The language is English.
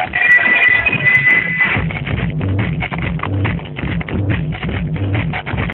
Okay.